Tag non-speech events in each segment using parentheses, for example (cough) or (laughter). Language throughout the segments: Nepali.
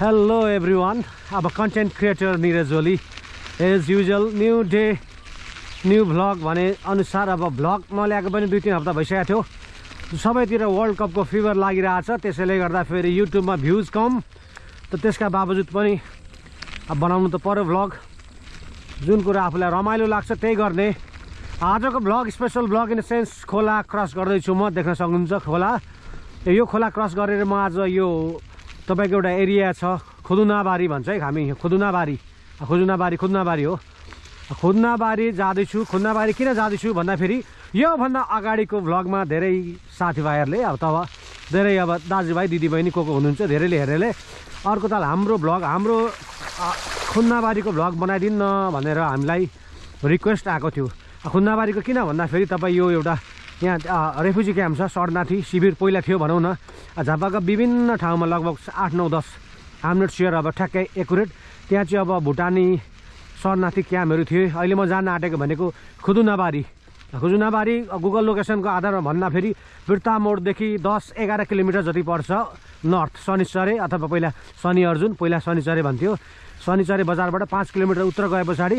हेलो एभ्री वान अब content creator Niraj Oli as usual new day new vlog भने अनुसार अब भ्लग नल्याएको पनि दुई तिन हप्ता भइसकेको थियो। सबैतिर वर्ल्ड कपको फिभर लागिरहेछ। त्यसैले गर्दा फेरि युट्युबमा भ्युज कम। त त्यसका बावजुद पनि अब बनाउनु त पऱ्यो भ्लग जुन कुरा आफूलाई रमाइलो लाग्छ त्यही गर्ने। आजको vlog special vlog in the sense खोला क्रस गर्दैछु म। देख्न सक्नुहुन्छ खोला। यो खोला क्रस गरेर म आज यो तपाईँको एउटा एरिया छ खुदुनाबारी भन्छ है हामी खुदुनाबारी। खुदुनाबारी खुदुनाबारी हो। खुदुनाबारी जाँदैछु। खुदुनाबारी किन जाँदैछु भन्दाखेरि योभन्दा अगाडिको भ्लगमा धेरै साथीभाइहरूले अब तब धेरै अब दाजुभाइ दिदीबहिनी को को हुनुहुन्छ धेरैले हेरेले अर्को त हाम्रो भ्लग हाम्रो खुन्नाबारीको भ्लग बनाइदिन्न भनेर हामीलाई रिक्वेस्ट आएको थियो। खुन्नाबारीको किन भन्दाखेरि तपाईँ यो एउटा यहाँ रेफ्युजी क्याम्प छ शरणार्थी शिविर पहिला थियो भनौँ न। झापाका विभिन्न ठाउँमा लगभग आठ नौ दस हाम्रेड सेयर अब ठ्याक्कै एकुरेट त्यहाँ चाहिँ अब भुटानी शरणार्थी क्याम्पहरू थिए। अहिले म जान आँटेको भनेको खुदुनाबारी। खुजुनाबारी गुगल लोकेसनको आधारमा भन्दाखेरि बिर्ता मोडदेखि दस एघार किलोमिटर जति पर्छ नर्थ शनिचरे अथवा पहिला शनि अर्जुन पहिला शनिचरे भन्थ्यो। शनिचरे बजारबाट पाँच किलोमिटर उत्तर गए पछाडि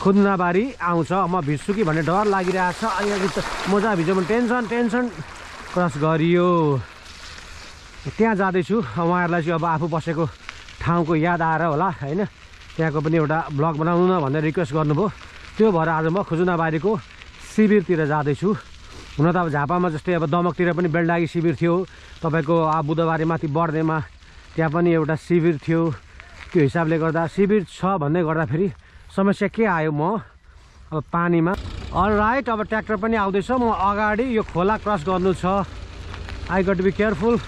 खुदनाबारी आउँछ। म भिज्छु कि भन्ने डर लागिरहेको छ अलिकति त मजा भिज्यो भने टेन्सन टेन्सन। क्रस गरियो। त्यहाँ जाँदैछु। उहाँहरूलाई चाहिँ अब आफू बसेको ठाउँको याद आएर होला होइन? त्यहाँको पनि एउटा ब्लग बनाउनु न भनेर रिक्वेस्ट गर्नुभयो। त्यो भएर आज म खुजुनाबारीको शिविरतिर जाँदैछु। हुन त अब झापामा जस्तै अब दमकतिर पनि बेलडागी शिविर थियो। तपाईँको अब बुधबारे माथि बर्देमा त्यहाँ पनि एउटा शिविर थियो। त्यो हिसाबले गर्दा शिविर छ भन्दै गर्दाखेरि समस्या के आयो म? अब पानीमा। राइट अब ट्र्याक्टर पनि आउँदैछ। म अगाडि यो खोला क्रस गर्नु छ। आई गट बी केयरफुल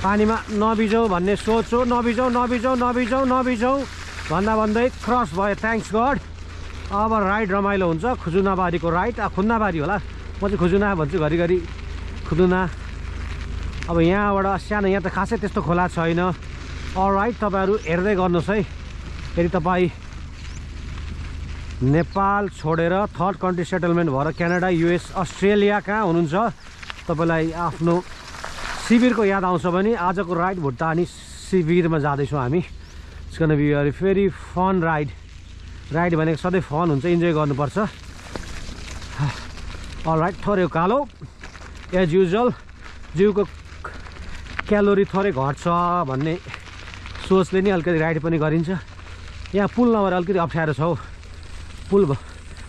पानीमा नबिजाउ भन्ने सोच नबिजाउ नबिजाउ नबिजाउ नबिजाउ भन्दा भन्दै क्रस भयो। थ्याङ्क्स गड अब राइड रमाइलो हुन्छ। खुजुनाबारीको राइड खुन्नाबारी होला। म चाहिँ खुजुना भन्छु घरिघरि। खुदुना। अब यहाँबाट सानो यहाँ त खासै त्यस्तो खोला छैन। राइट तपाईँहरू हेर्दै गर्नुहोस् है। फेरि तपाईँ नेपाल छोडेर थर्ड कन्ट्री सेटलमेन्ट भएर क्यानाडा युएस अस्ट्रेलिया कहाँ हुनुहुन्छ? तपाईँलाई आफ्नो शिविरको याद आउँछ भने आजको राइड भुटानी शिविरमा जाँदैछौँ हामी। It's can be a very fun ride ride भनेको सधैँ फन हुन्छ इन्जोय गर्नुपर्छ। राइट थोरै कालो एज युजल जिउको क्यालोरी थोरै घट्छ भन्ने सोचले नि अलिकति राइड पनि गरिन्छ। यहाँ पुल नभएर अलिकति अप्ठ्यारो छ हौ। पुल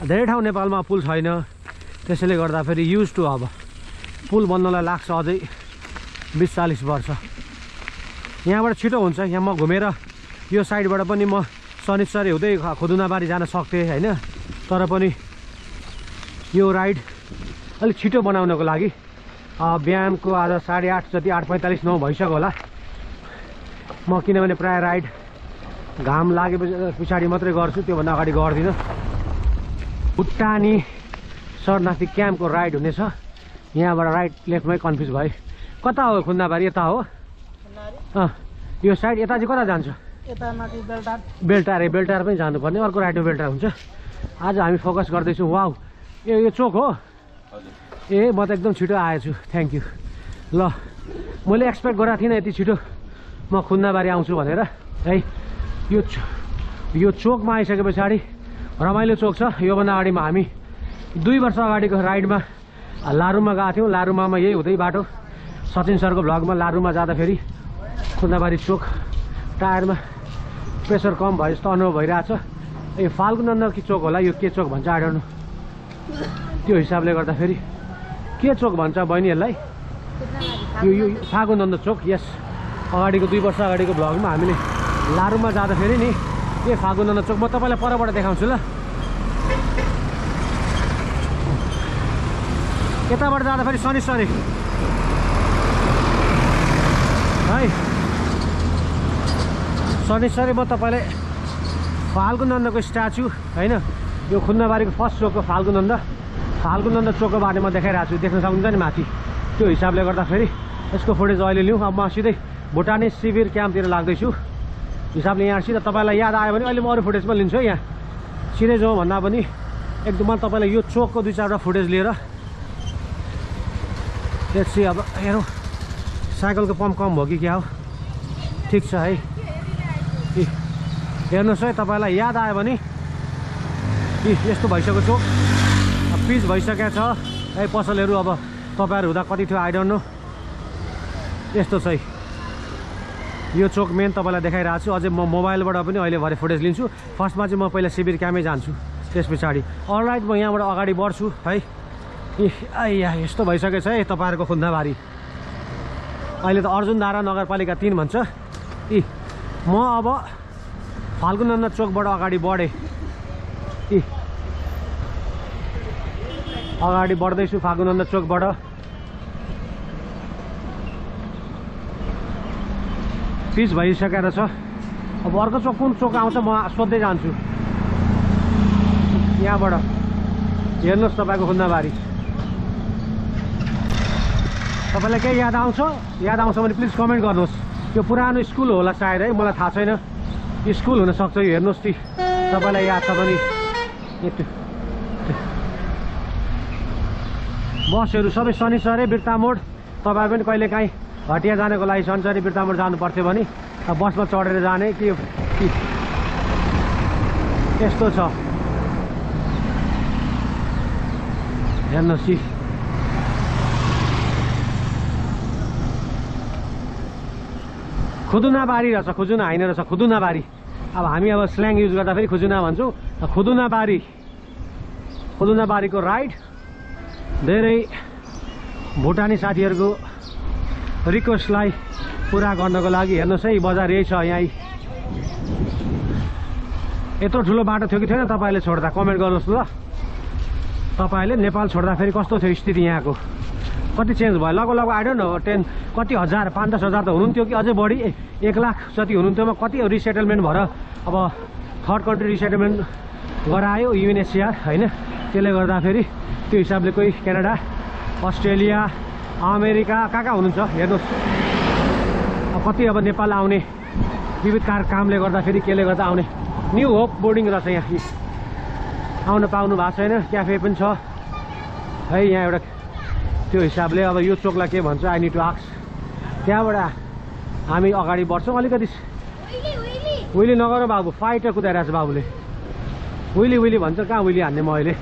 धेरै ठाउँ नेपालमा पुल छैन। त्यसैले गर्दा फेरि युज टु अब पुल बन्नलाई लाग्छ अझै बिस चालिस वर्ष। यहाँबाट छिटो हुन्छ यहाँ म घुमेर यो साइडबाट पनि म शनिश्चरी हुँदै खुदुनाबारी जान सक्थेँ होइन? तर पनि यो राइड अलिक छिटो बनाउनको लागि बिहानको आज साढे आठ जति आठ पैँतालिस नौ भइसक्यो होला। म किनभने प्रायः राइड घाम लागेपछि पछाडि मात्रै गर्छु त्योभन्दा अगाडि गर्दिनँ। भुटानी शरणार्थी क्याम्पको राइड हुनेछ यहाँबाट राइट लेफ्टमै कन्फ्युज भयो कता हो खुन्दाबारी यता हो अँ यो साइड यता चाहिँ कता जान्छ बेलटार बेल्टार ए बेल्टार पनि जानुपर्ने अर्को राइटमा बेल्टार हुन्छ। आज हामी फोकस गर्दैछौँ वाउ ए यो चोक हो? ए म त एकदम छिटो आएछु थ्याङ्क यू ल मैले एक्सपेक्ट गरेको थिइनँ यति छिटो। म खुन्दाबारी आउँछु भनेर। है यो यो चोकमा आइसके पछाडि रमाइलो चोक छ। योभन्दा अगाडिमा हामी दुई वर्ष अगाडिको राइडमा लारुमा गएको थियौँ। लारुमामा यही हुँदै बाटो। सचिन सरको भ्लगमा लारुमा जाँदाखेरि खुन्दाबारी चोक टायरमा प्रेसर कम भयो जस्तो अनुभव भइरहेछ। यो फाल्गुनन्द कि चोक होला? यो के चोक भन्छ आइडनु त्यो हिसाबले गर्दाखेरि के चोक भन्छ बहिनीहरूलाई? यो यो फागुनन्द चोक यस अगाडिको दुई वर्ष अगाडिको भ्लगमा हामीले लारुमा जाँदाखेरि नि के फागुनन्द चोक म तपाईँलाई परबाट देखाउँछु ल। यताबाट जाँदाखेरि शनिश्चरी है। शनिश्चरी म तपाईँलाई फाल्गुनन्दको स्ट्याचु होइन? यो खुन्दाबारीको फर्स्ट चोकको फाल्गुनन्द फाल्गुनन्द चोकको बारेमा देखाइरहेको छु। देख्न सक्नुहुन्छ नि माथि। त्यो हिसाबले गर्दाखेरि यसको फुटेज अहिले लिउँ। अब म सिधै भुटानी शिविर क्याम्पतिर लाग्दैछु। हिसाबले यहाँ सिधा तपाईँलाई याद आयो भने अहिले म अरू फुटेज पनि लिन्छु है यहाँ। सिधै जाउँ भन्दा पनि एकदम तपाईँलाई यो चोकको दुई चारवटा फुटेज लिएर त्यसपछि अब हेरौँ। साइकलको पम्प कम भयो कि क्या हो? ठिक छ है। हेर्नुहोस् है तपाईँलाई याद आयो भने इ यस्तो भइसकेको चोक। पिच भइसकेको छ। है पसलहरू अब तपाईँहरू हुँदा कति थियो? आइडन्ट नो यस्तो छ है। यो चोक मेन तपाईँलाई देखाइरहेको छु। अझै म मोबाइलबाट पनि अहिले भरे फुटेज लिन्छु। फर्स्टमा चाहिँ म पहिला शिविर क्यामै जान्छु। त्यस पछाडि। अलराइट म यहाँबाट अगाडि बढ्छु है। आइया यस्तो भइसकेको छ है तपाईँहरूको खुन्दाबारी। अहिले त अर्जुनधारा नगरपालिका तिन भन्छ। इ म अब फाल्गुनन्द चोकबाट अगाडि बढेँ। इ अगाडि बढ्दैछु फाल्गुनन्द चोकबाट। पिच भइसकेर छ। अब अर्को चोक कुन चोक आउँछ म सोध्दै जान्छु। यहाँबाट हेर्नुहोस् तपाईँको खुन्दाबारी तपाईँलाई केही याद आउँछ? याद आउँछ भने प्लिज कमेन्ट गर्नुहोस्। यो पुरानो स्कुल होला सायद है मलाई थाहा छैन। स्कुल हुनसक्छ यो हेर्नुहोस् ती। तपाईँलाई याद छ भने। बसहरू सबै शनिचरे बिर्ता मोड तपाईँ पनि कहिले काहीँ हटिया जानको लागि शनिचरी बिर्ता मोड जानु पर्थ्यो भने बसमा चढेर जाने के यस्तो छ। हेर्नुहोस् यी खुदुनाबारी रहेछ खुजुना होइन रहेछ खुदुनाबारी अब हामी अब स्ल्याङ युज गर्दाखेरि खुजुना भन्छौँ। खुदुनाबारी खुदुनाबारीको राइड धेरै भुटानी साथीहरूको रिक्वेस्टलाई पुरा गर्नको लागि हेर्नुहोस् है बजार यही छ यहाँ यत्रो ठुलो बाटो थियो कि थिएन तपाईँले छोड्दा? कमेन्ट गर्नुहोस् ल। तपाईँले नेपाल छोड्दाखेरि कस्तो थियो स्थिति यहाँको? कति चेन्ज भयो? लगभग लगभग आइडन्ट हो टेन कति हजार पाँच दस हजार त हुनुहुन्थ्यो कि अझै बढी? एक लाख जति हुनुहुन्थ्योमा कति रिसेटलमेन्ट भएर अब थर्ड कन्ट्री रिसेटलमेन्ट गरायो युएनएचसिआर होइन? त्यसले गर्दाखेरि त्यो हिसाबले कोही क्यानाडा अस्ट्रेलिया अमेरिका कहाँ कहाँ हुनुहुन्छ? हेर्नुहोस्। कति अब नेपाल आउने। विविध कार कामले गर्दाखेरि केले गर्दा आउने। न्यु होप बोर्डिङ रहेछ यहाँ। आउन पाउनु भएको छैन। क्याफे पनि छ। है यहाँ एउटा त्यो हिसाबले अब यो चोकलाई के भन्छ? आई टु आक्स त्यहाँबाट हामी अगाडि बढ्छौँ अलिकति। उहिले नगर बाबु। फाइटर कुदाइरहेको छ बाबुले। उहिले उहिले भन्छ। कहाँ उहिले हान्ने म अहिले?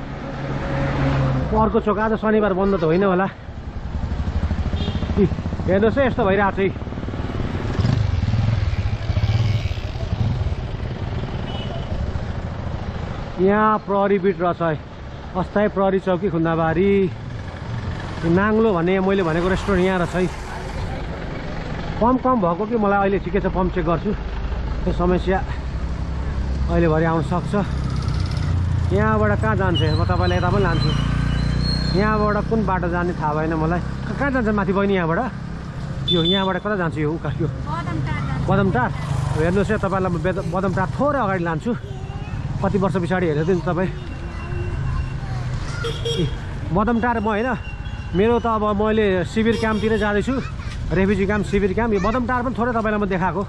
अर्को चोक आज शनिबार बन्द त होइन होला। हेर्नुहोस् है यस्तो भइरहेको छ यहाँ प्रहरी बिट रहेछ है अस्थायी प्रहरी चौकी खुन्दाबारी नाङ्लो भन्ने मैले भनेको रेस्टुरेन्ट यहाँ रहेछ है पम्प कम भएको कि मलाई अहिले ठिकै छ पम्प चेक गर्छु त्यो समस्या अहिले भरे आउन सक्छ यहाँबाट कहाँ जान्छ म तपाईँलाई यता पनि लान्छु यहाँबाट कुन बाटो जाने थाहा भएन मलाई कहाँ जान्छ माथि बहिनी यहाँबाट यो यहाँबाट कता जान्छ यो उका यो बदमटार? हेर्नुहोस् है तपाईँलाई म बेद- बदमटार थोरै अगाडि लान्छु। कति वर्ष पछाडि हेरेको थिएँ नि तपाईँ बदमटार म होइन। मेरो त अब मैले शिविर क्याम्पतिर जाँदैछु। रेफ्युजी क्याम्प शिविर क्याम्प। यो बदमटार पनि थोरै तपाईँलाई म देखाएको।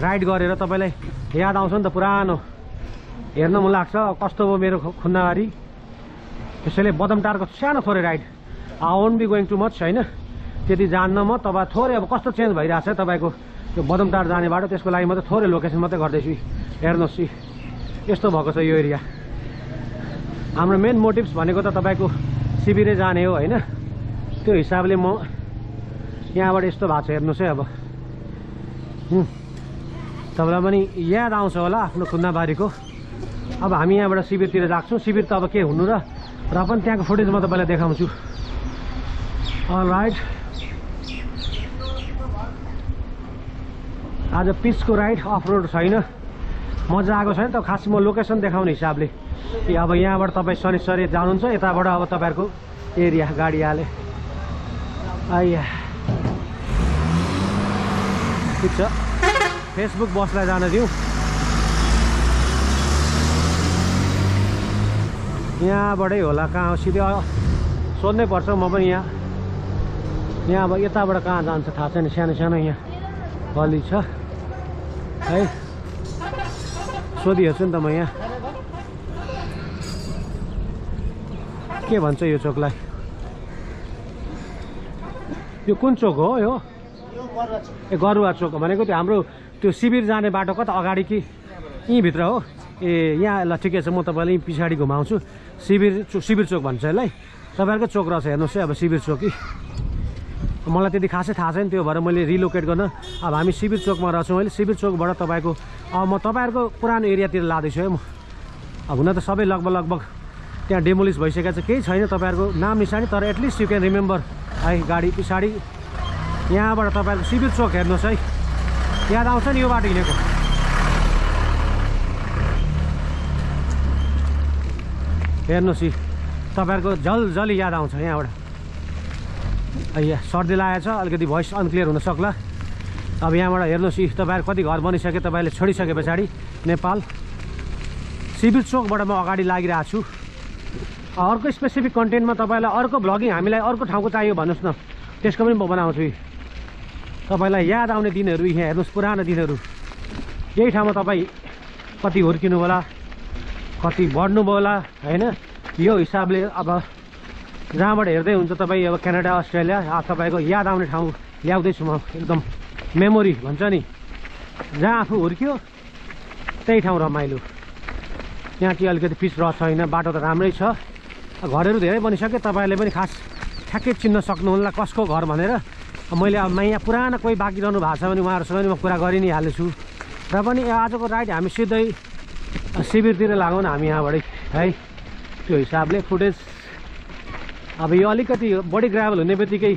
राइड गरेर तपाईँलाई याद आउँछ नि त पुरानो। हेर्न मन लाग्छ। कस्तो भयो मेरो खु- खुन्नाबारी। त्यसैले बदमटारको सानो थोरै ride. I won't be going to much होइन? त्यति जान्न म तपाईँ थोरै अब कस्तो चेन्ज भइरहेको छ तपाईँको यो बदमटार जाने बाटो त्यसको लागि मात्रै थोरै लोकेसन मात्रै गर्दैछु हेर्नुहोस् यी यस्तो भएको छ यो एरिया। हाम्रो मेन मोटिभ्स भनेको त तपाईँको शिविरै जाने हो होइन? त्यो हिसाबले म यहाँबाट यस्तो भएको छ हेर्नुहोस् है अब। तपाईँलाई पनि याद आउँछ होला आफ्नो खुन्नाबारीको अब हामी यहाँबाट शिविरतिर राख्छौँ शिविर त अब के हुनु र? र पनि त्यहाँको फुटेज म तपाईँलाई देखाउँछु। राइट आज पिचको राइड अफ रोड छैन। मजा आएको छैन त खास म लोकेसन देखाउने हिसाबले। कि अब यहाँबाट तपाईँ शनिश्चरी जानुहुन्छ यताबाट अब तपाईँहरूको एरिया गाडी हाले। आइया। ठिक छ। फेसबुक बसलाई जान दिउँ। यहाँबाटै होला कहाँ सिधै सोध्नै पर्छ म पनि यहाँ। यहाँ अब यताबाट कहाँ जान्छ थाहा छैन सानो सानो यहाँ। गली छ। है। सोधिहेर्छु नि त म यहाँ। के भन्छ यो चोकलाई? यो कुन चोक हो यो? ए गरुवा चोक भनेको त्यो हाम्रो त्यो शिविर जाने बाटो कता अगाडि कि? यहीँभित्र हो। ए यहाँ ल ठिकै छ। म तपाईँलाई यहीँ पछाडि घुमाउँछु। शिविर चो शिविर चोक भन्छ यसलाई। तपाईँहरूको चोक रहेछ हेर्नुहोस् है अब शिविर चोक कि? मलाई त्यति खासै थाहा छैन त्यो भएर मैले रिलोकेट गर्न। अब हामी शिविर चोकमा रहेछौँ अहिले। शिविर चोकबाट तपाईँको म तपाईँहरूको पुरानो एरियातिर लाँदैछु है म। अब हुन त सबै लगभग लगभग त्यहाँ डेमोलिस भइसकेको छ। केही छैन तपाईँहरूको नाम निशानी तर एटलिस्ट यु क्यान रिमेम्बर है गाडी पछाडि। यहाँबाट तपाईँहरूको शिविर चोक हेर्नुहोस् है। याद आउँछ नि यो बाटो हिँडेको? हेर्नुहोस् यी। तपाईँहरूको जल याद आउँछ यहाँबाट। यहाँ सर्दी लागेको छ अलिकति भोइस अनक्लियर हुन सक्ला। अब यहाँबाट हेर्नुहोस् यी तपाईँहरू कति घर बनिसके तपाईँले छोडिसके पछाडि नेपाल। सिभिल चोकबाट म अगाडि लागिरहेको छु। अर्को स्पेसिफिक कन्टेन्टमा तपाईँलाई अर्को भ्लगिङ हामीलाई अर्को ठाउँको चाहियो भन्नुहोस् न। त्यसको पनि म बनाउँछु तपाईँलाई याद आउने दिनहरू यहाँ हेर्नुहोस् पुरानो दिनहरू। यही ठाउँमा तपाईँ कति हुर्किनु होला कति बढ्नुभयो होला होइन? यो हिसाबले अब जहाँबाट हेर्दै हुन्छ तपाईँ अब क्यानाडा अस्ट्रेलिया तपाईँको याद आउने ठाउँ ल्याउँदैछु म एकदम मेमोरी भन्छ नि। जहाँ आफू हुर्क्यो त्यही ठाउँ रमाइलो यहाँ के अलिकति पिच रह छैन बाटो त राम्रै छ। घरहरू धेरै बनिसक्यो तपाईँहरूले पनि खास ठ्याक्कै चिन्न सक्नुहुन्न कसको घर भनेर। मैले अब यहाँ पुरानो कोही बाँकी रहनु भएको छ भने उहाँहरूसँग पनि म कुरा गरि नै हालेछु। र पनि आजको राइड हामी सिधै शिविरतिर लागौँ न हामी यहाँबाटै है। त्यो हिसाबले फुटेज अब यो अलिकति बडी ग्राभल हुने बित्तिकै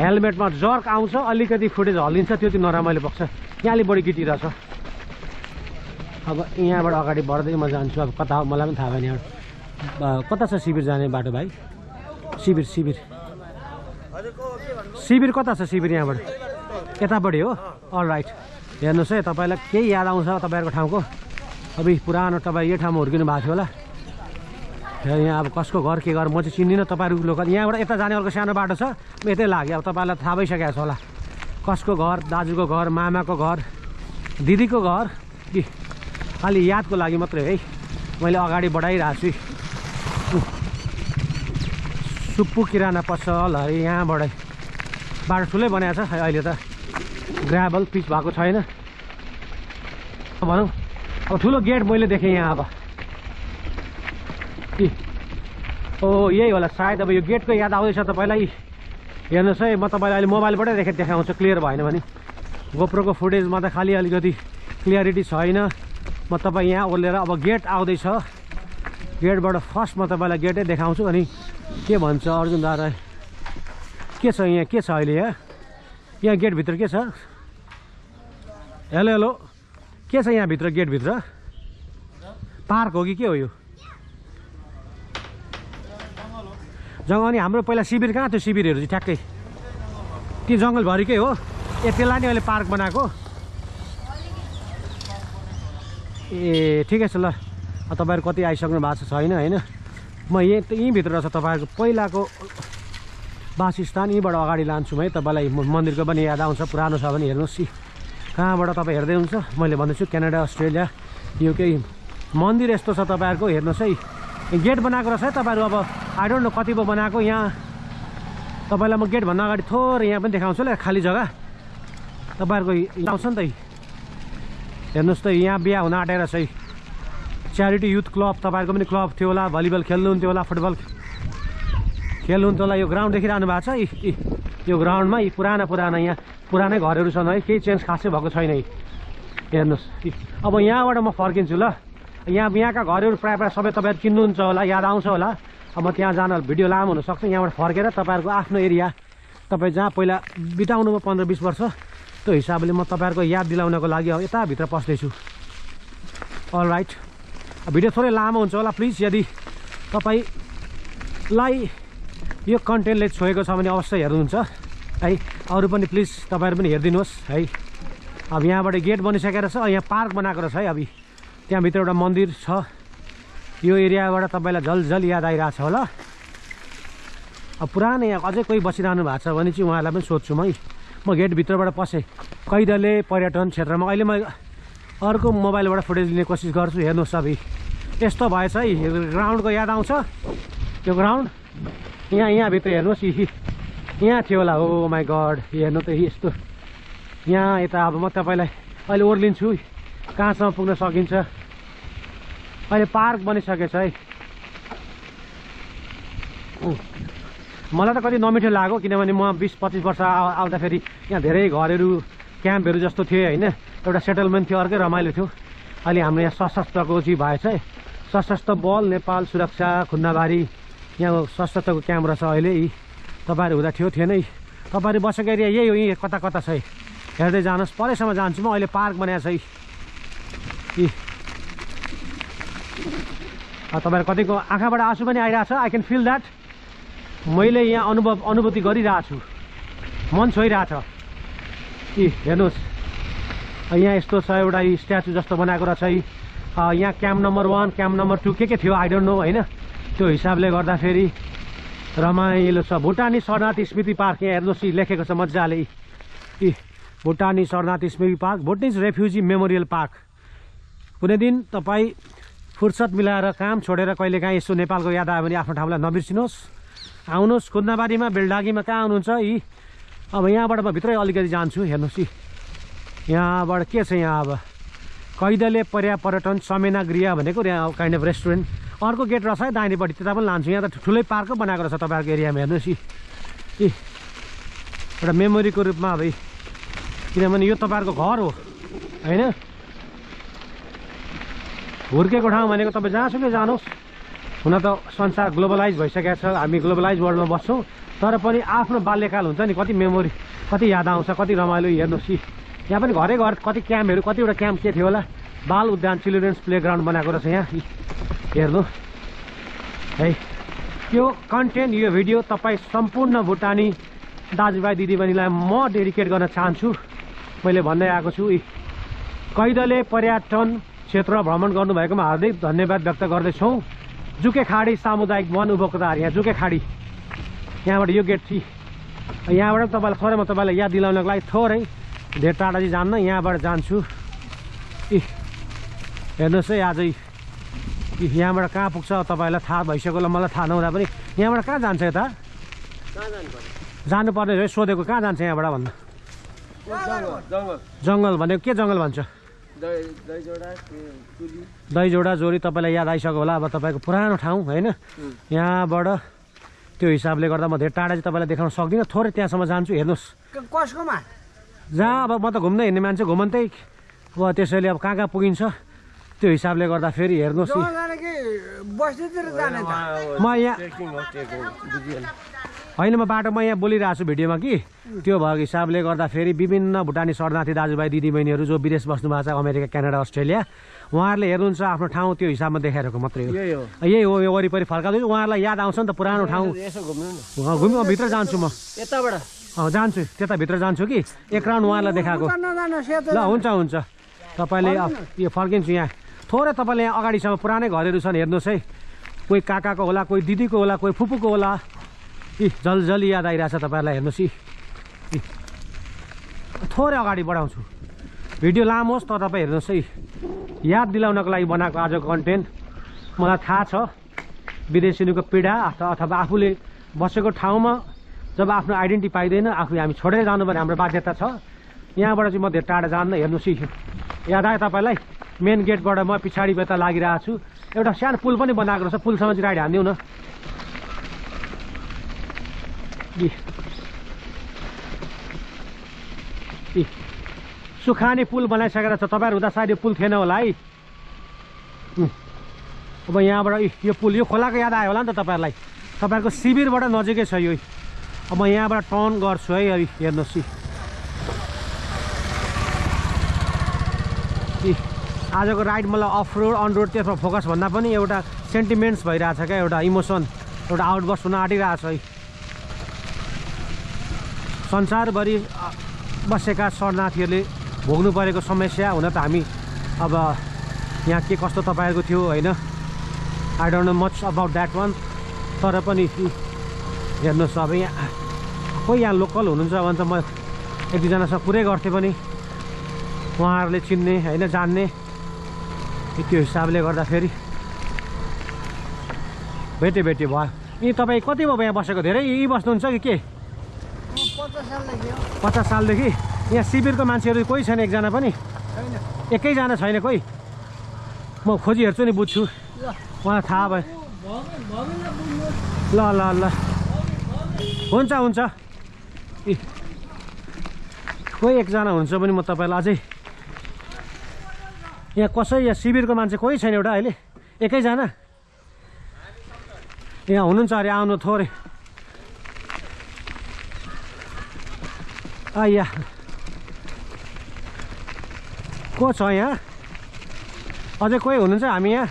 हेलमेटमा जर्क आउँछ अलिकति फुटेज हल्लिन्छ त्यो चाहिँ नराम्रो पक्ष यहाँ अलिक बढी गिटिरहेछ। अब यहाँबाट अगाडि बढ्दै म जान्छु। अब कता हो मलाई पनि थाहा भएन यहाँबाट कता छ शिविर जाने बाटो भाइ? शिविर शिविर। शिविर कता छ शिविर यहाँबाट? यतापट्टि हो? अल राइट हेर्नुहोस् है तपाईँलाई केही याद आउँछ तपाईँहरूको ठाउँको? अब पुरानो तपाईँ यो ठाउँमा हुर्किनु भएको थियो होला। यहाँ अब कसको घर के घर म चाहिँ चिन्दिनँ तपाईँहरूको लोकल यहाँबाट यता जाने अर्को सानो बाटो छ। यतै लाग्यो। अब तपाईँलाई थाहा भइसकेको छ होला। कसको घर दाजुको घर मामाको घर दिदीको घर? कि खालि यादको लागि मात्रै है मैले अगाडि बढाइरहेको छु। सुप्पु किराना पसल है यहाँबाट। बाटो ठुलै बनाएको छ। अहिले त ग्राभल पिच भएको छैन। भनौँ। अब ठुलो गेट मैले देखेँ यहाँ अब। कि ओ यही होला सायद अब यो गेटको याद आउँदैछ तपाईँलाई हेर्नुहोस् है म तपाईँलाई अहिले मोबाइलबाटै देखेर देखाउँछु क्लियर भएन भने। गोप्रोको फुटेजमा त खालि अलिकति क्लियरिटी छैन। म तपाईँ यहाँ ओर्लेर अब गेट आउँदैछ। गेटबाट फर्स्ट म तपाईँलाई गेटै देखाउँछु अनि के भन्छ अर्जुन दादा? के छ यहाँ? के छ अहिले यहाँ? यहाँ गेटभित्र के छ? Hello hello. के छ यहाँभित्र गेटभित्र? पार्क हो कि के हो यो? जङ्गल अनि हाम्रो पहिला शिविर कहाँ थियो शिविरहरू चाहिँ? ठ्याक्कै। त्यो जङ्गलभरिकै हो। ए त्यसलाई नि अहिले पार्क बनाएको। ए ठिकै छ ल। तपाईँहरू कति आइसक्नु भएको छ छैन होइन? म यहीँ यहीँभित्र रहेछ तपाईँहरूको पहिलाको वासस्थान। यहीँबाट अगाडि लान्छु है। तपाईँलाई मन्दिरको पनि याद आउँछ पुरानो छ भने हेर्नुहोस् कि। कहाँबाट तपाईँ हेर्दै हुन्छ मैले भन्दैछु क्यानाडा अस्ट्रेलिया यो केही मन्दिर यस्तो छ तपाईँहरूको हेर्नुहोस् है। गेट बनाएको रहेछ है तपाईँहरू? अब आई डोन्ट नो कति पो बनाएको यहाँ। तपाईँलाई म गेटभन्दा अगाडि थोरै यहाँ पनि देखाउँछु ल खाली जग्गा। तपाईँहरूको आउँछ नि त। हेर्नुहोस् त यहाँ बिहा हुन आँटेर चाहिँ च्यारिटी युथ क्लब तपाईँहरूको पनि क्लब थियो होला भलिबल खेल्नुहुन्थ्यो होला फुटबल खेल्नुहुन्थ्यो होला। यो ग्राउन्ड देखिरहनु भएको छ। यी यो ग्राउन्डमा यी पुराना पुराना यहाँ पुरानै घरहरू छन् है। केही चेन्ज खासै भएको छैन है हेर्नुहोस्। अब यहाँबाट म फर्किन्छु ल। यहाँ यहाँका घरहरू प्रायः प्रायः सबै तपाईँहरू किन्नुहुन्छ होला याद आउँछ होला। अब त्यहाँ जान भिडियो लामो हुनसक्छ यहाँबाट फर्केर तपाईँहरूको आफ्नो एरिया। तपाईँ जहाँ पहिला बिताउनु भयो पन्ध्र बिस वर्ष त्यो हिसाबले म तपाईँहरूको याद दिलाउनको लागि अब यताभित्र पस्दैछु। अल राइट भिडियो थोरै लामो हुन्छ होला प्लिज यदि तपाईँलाई यो कन्टेन्टले छोएको छ भने अवश्य हेर्नुहुन्छ। है अरू पनि प्लिज तपाईँहरू पनि हेरिदिनुहोस् है। अब यहाँबाट गेट बनिसकेर छ यहाँ पार्क बनाएको रहेछ है अब त्यहाँभित्र एउटा मन्दिर छ। यो एरियाबाट तपाईँलाई झल झल याद आइरहेको छ होला। अब पुरानो यहाँ अझै कोही बसिरहनु भएको छ भने चाहिँ उहाँहरूलाई पनि सोध्छु म म गेटभित्रबाट पसेँ। कैदले पर्यटन क्षेत्रमा अहिले म अर्को मोबाइलबाट फुटेज लिने कोसिस गर्छु हेर्नुहोस् अब यस्तो भएछ है ग्राउन्डको याद आउँछ। यो ग्राउन्ड यहाँ यहाँभित्र हेर्नुहोस् यी यहाँ थियो होला। हो माई गड हेर्नु त यस्तो। यहाँ यता अब म तपाईँलाई अहिले ओर्लिन्छु। कहाँसम्म पुग्न सकिन्छ? अहिले पार्क बनिसकेछ है. मलाई त कति नमिठो लाग्यो किनभने म बिस पच्चिस वर्ष आउ- आउँदाखेरि यहाँ धेरै घरहरू क्याम्पहरू जस्तो थियो होइन। एउटा सेटलमेन्ट थियो अर्कै रमाइलो थियो। अहिले हाम्रो यहाँ सशस्त्रको चाहिँ भएछ है। सशस्त्र बल नेपाल सुरक्षा खुन्नाबारी यहाँ सशस्त्रको क्याम्प रहेछ अहिले। यी तपाईँहरू हुँदा थियो थिएन। है तपाईँहरू बसेको एरिया यही हो यहीँ कता कता छ है। हेर्दै जानुहोस् परैसम्म जान्छु म। अहिले पार्क बनाएको छ है। अब तपाईँहरू कतिको आँखाबाट आँसु पनि आइरहेको छ। आई क्यान फिल द्याट मैले यहाँ अनुभव अनुभूति गरिरहेको छु। मन छोइरहेछ। यी हेर्नुहोस्। यहाँ यस्तो छ एउटा स्ट्याचु जस्तो बनाएको रहेछ। है यहाँ camp number one camp number two के के थियो? आई डोन्ट नो होइन? त्यो हिसाबले गर्दाखेरि रमाइलो छ। भुटानी शरणार्थ स्मृति पार्क यहाँ हेर्नुहोस्। लेखेको छ मजाले। यी भुटानी शरणार्थ स्मृति park Bhutanese refugee memorial park. कुनै दिन तपाईँ फुर्सद मिलाएर काम छोडेर कहिलेकाहीँ यसो नेपालको याद आयो भने आफ्नो ठाउँलाई नबिर्सिनुहोस्। आउनुहोस् खुद्नाबारीमा बेलडाँगीमा कहाँ आउनुहुन्छ यी? अब यहाँबाट म भित्रै अलिकति जान्छु हेर्नुहोस् यी। यहाँबाट के छ यहाँ अब? कैदले पर्या पर्यटन समेना गृह भनेको यहाँ काइन्ड अफ रेस्टुरेन्ट अर्को गेट रहेछ है दाहिनेपट्टि त्यता पनि लान्छु। यहाँ त ठुलै पार्क बनाएको रहेछ तपाईँहरूको एरियामा हेर्नुहोस् यी। एउटा मेमोरीको रूपमा अब किनभने यो तपाईँहरूको घर हो होइन? हुर्केको ठाउँ भनेको तपाईँ जहाँसुकै जानुहोस्। हुन त संसार ग्लोबलाइज भइसकेको छ हामी ग्लोबलाइज वर्ल्डमा बस्छौँ। तर पनि आफ्नो बाल्यकाल हुन्छ नि कति मेमोरी कति याद आउँछ कति रमाइलो हेर्नुहोस् कि। यहाँ पनि घरै घर कति क्याम्पहरू कतिवटा क्याम्प के थियो होला? बाल उद्यान चिल्ड्रेन्स प्ले ग्राउन्ड बनाएको रहेछ यहाँ। हेर्नु। है यो कन्टेन्ट यो भिडियो तपाईँ सम्पूर्ण भुटानी दाजुभाइ दिदीबहिनीलाई म डेडिकेट गर्न चाहन्छु। मैले भन्दै आएको छु कैदले पर्यटन क्षेत्र भ्रमण गर्नुभएकोमा हार्दिक धन्यवाद व्यक्त गर्दैछौँ। जुके खाडी सामुदायिक वन उपभोक्ताहरू यहाँ जुके खाडी। यहाँबाट यो गेट थी यहाँबाट तपाईँलाई थोरै म तपाईँलाई याद दिलाउनको लागि थोरै धेर टाढा चाहिँ जान्न यहाँबाट जान्छु। इ हेर्नुहोस् है आजै यहाँबाट कहाँ पुग्छ तपाईँलाई थाहा भइसक्यो होला मलाई थाहा नहुँदा पनि। यहाँबाट कहाँ जान्छ यता? जानुपर्ने है सोधेको कहाँ जान्छ यहाँबाट भन्नु? जङ्गल भनेको के जङ्गल भन्छ? दहीजोडा जोडी तपाईँलाई याद आइसक्यो होला। अब तपाईँको पुरानो ठाउँ होइन? यहाँबाट त्यो हिसाबले गर्दा म धेरै टाढा चाहिँ तपाईँलाई देखाउन सक्दिनँ। थोरै त्यहाँसम्म जान्छु हेर्नुहोस्। कसकोमा? जहाँ अब म त घुम्दै हिँड्ने मान्छे घुमन्तै। अब त्यसैले अब कहाँ कहाँ पुगिन्छ? त्यो हिसाबले गर्दा फेरि हेर्नुहोस् म यहाँ होइन म बाटोमा यहाँ बोलिरहेको छु भिडियोमा कि? त्यो भएको हिसाबले गर्दाखेरि विभिन्न भुटानी शरणार्थी दाजुभाइ दिदीबहिनीहरू जो विदेश बस्नु भएको छ अमेरिका क्यानाडा अस्ट्रेलिया उहाँहरूले हेर्नुहुन्छ आफ्नो ठाउँ त्यो हिसाबमा देखाइरहेको मात्रै हो। यही हो। यो वरिपरि फर्काउँदैछु उहाँहरूलाई याद आउँछ नि त पुरानो ठाउँ। घुम्नु भित्र जान्छु म। यताबाट। जान्छु त्यता भित्र जान्छु कि? एक राउन्ड उहाँलाई देखाएको। ल हुन्छ हुन्छ। तपाईँले यो फर्किन्छु यहाँ। थोरै तपाईँले यहाँ अगाडिसम्म पुरानै घरहरू छन् हेर्नुहोस् है। कोही काकाको होला कोही दिदीको होला कोही फुपूको होला। यी जलजली याद आइरहेछ तपाईँहरूलाई हेर्नुहोस् यी। थोरै अगाडि बढाउँछु। भिडियो लामो होस् तर तपाईँ हेर्नुहोस् है याद दिलाउनको लागि बनाएको आजको कन्टेन्ट। मलाई थाहा छ विदेशिनीको पीडा अथवा आफूले बसेको ठाउँमा जब आफ्नो आइडेन्टिटी पाइँदैन आफू हामी छोडेर जानुपर्ने हाम्रो बाध्यता छ। यहाँबाट चाहिँ म धेरै टाढा जान्न हेर्नुहोस् यी याद आयो तपाईँलाई? मेन गेटबाट म पछाडि बेता लागिरहेको छु एउटा सानो पुल पनि बनाएको रहेछ। पुलसम्म चाहिँ राइड हानिदिउँ न। सुखाने पुल बनाइसकेर छ तपाईँहरू हुँदा सायद यो पुल थिएन होला है. अब यहाँबाट यो पुल यो खोलाको याद आयो होला नि त तपाईँहरूलाई। तपाईँहरूको शिविरबाट नजिकै छ यो। अब म यहाँबाट टर्न गर्छु है अब हेर्नुहोस् आजको राइड मलाई अफ रोड अन रोड त्यसमा फोकस भन्दा पनि एउटा सेन्टिमेन्ट्स भइरहेछ क्या एउटा इमोसन एउटा आउटबर्स हुन आँटिरहेको छ है। संसारभरि बसेका शरणार्थीहरूले भोग्नु परेको समस्या हुन त हामी अब यहाँ के कस्तो तपाईँहरूको थियो होइन? I don't know much about that one तर पनि हेर्नुहोस् अब यहाँ कोही यहाँ लोकल हुनुहुन्छ भने त म एक दुईजनासँग कुरै गर्थेँ पनि। उहाँहरूले चिन्ने होइन जान्ने। त्यो हिसाबले गर्दाखेरि भेटे भेटे भयो। यी तपाईँ कति भयो यहाँ बसेको? धेरै यहीँ बस्नुहुन्छ कि के? पचास सालदेखि? यहाँ शिविरको मान्छेहरू कोही छैन एकजना पनि? एकैजना छैन कोही? म खोजी हेर्छु नि बुझ्छु। ल। मलाई थाहा भयो। ल ल ल। हुन्छ हुन्छ। कोही एकजना हुन्छ भने म तपाईँलाई अझै यहाँ कसै यहाँ शिविरको मान्छे कोही छैन एउटा अहिले? एकैजना? यहाँ हुनुहुन्छ अरे आउनु थोरै। आइया। को छ यहाँ? अझै कोही हुनुहुन्छ? हामी यहाँ?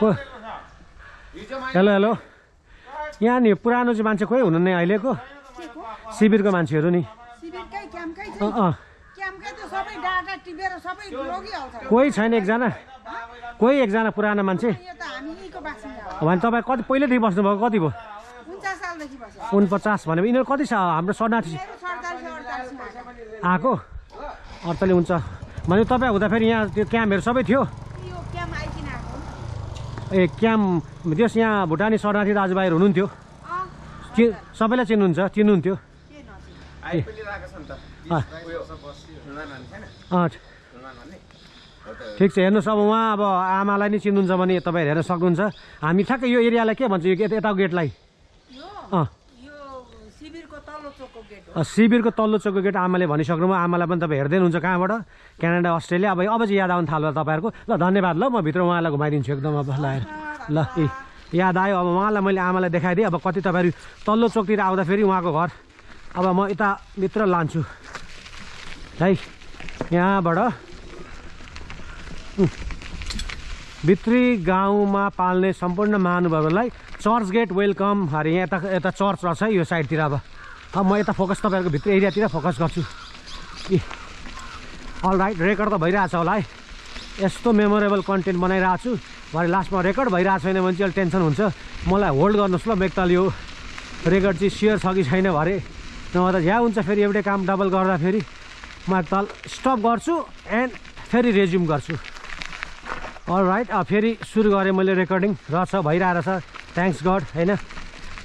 को? Hello hello. यहाँ नि पुरानो चाहिँ मान्छे कोही हुनुहुन्न अहिलेको? शिविरको मान्छेहरू नि। कोही छैन एकजना? कोही एकजना पुरानो मान्छे? भने तपाईँ कति पहिल्यैदेखि बस्नुभएको कति भयो? उनपचास भने यिनीहरू कति छ? हाम्रो शरणार्थी आएको? अडचालिस हुन्छ। भने तपाईँ हुँदाखेरि यहाँ त्यो क्याम्पहरू सबै थियो? ए क्याम्प त्यस यहाँ भुटानी शरणार्थी दाजुभाइहरू हुनुहुन्थ्यो। चि सबैलाई चिन्नुहुन्छ? चिन्नुहुन्थ्यो? ठिक छ हेर्नुहोस् अब उहाँ अब आमालाई नै चिन्नुहुन्छ भने तपाईँहरू हेर्न सक्नुहुन्छ। हामी ठ्याक्कै यो एरियालाई के भन्छ यो यताको गेटलाई? शिविरको तल्लो चोकको गेट आमाले भनिसक्नु भयो आमालाई पनि तपाईँ हेर्दै हुनुहुन्छ कहाँबाट? Canada Australia. अब अब चाहिँ याद आउनु थाल्यो तपाईँहरूको। ल धन्यवाद ल म भित्र उहाँलाई घुमाइदिन्छु एकदम अब लाएर ल ए याद आयो। अब उहाँलाई मैले आमालाई देखाइदिएँ। अब कति तपाईँहरू तल्लो चोकतिर आउँदाखेरि उहाँको घर। अब म यता भित्र लान्छु। है यहाँबाट। भित्री गाउँमा पाल्ने सम्पूर्ण महानुभावहरूलाई चर्च गेट वेलकम अरे यहाँ यता यता चर्च रहेछ यो साइडतिर अब। म यता फोकस तपाईँहरूको भित्र एरियातिर फोकस गर्छु। ए अल राइट रेकर्ड त भइरहेछ होला है। यस्तो मेमोरेबल कन्टेन्ट बनाइरहेको छु। भरे लास्टमा रेकर्ड भइरहेको छैन भने चाहिँ अलिक टेन्सन हुन्छ। मलाई होल्ड गर्नुहोस् ल एकताल यो रेकर्ड चाहिँ सेयर छ कि छैन भरे। नभए त झ्या हुन्छ फेरि एउटै काम डबल गर्दाखेरि म एकताल स्टप गर्छु एन्ड फेरि रेज्युम गर्छु। राइट अब फेरि सुरु गरेँ मैले रेकर्डिङ रहेछ भइरहेको छ। थ्याङ्क्स गड होइन?